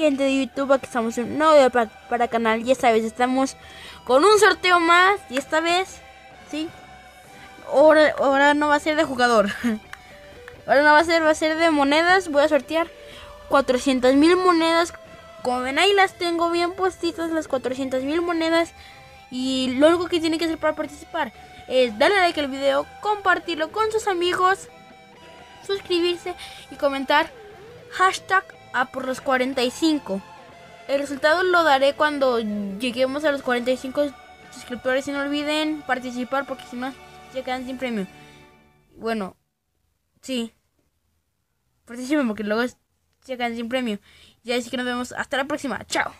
gente de YouTube, aquí estamos en un nuevo video para, para canal. Y esta vez estamos con un sorteo más. Y esta vez, sí, ahora, ahora no va a ser de jugador. ahora no va a ser, va a ser de monedas. Voy a sortear 400 mil monedas. Como ven ahí las tengo bien puestitas las 400 mil monedas. Y lo único que tiene que hacer para participar es darle like al video, compartirlo con sus amigos, suscribirse y comentar hashtag a por los 45. El resultado lo daré cuando lleguemos a los 45 suscriptores y no olviden participar porque si no se quedan sin premio. Bueno, sí. Participen porque luego se quedan sin premio. Y así que nos vemos hasta la próxima. Chao.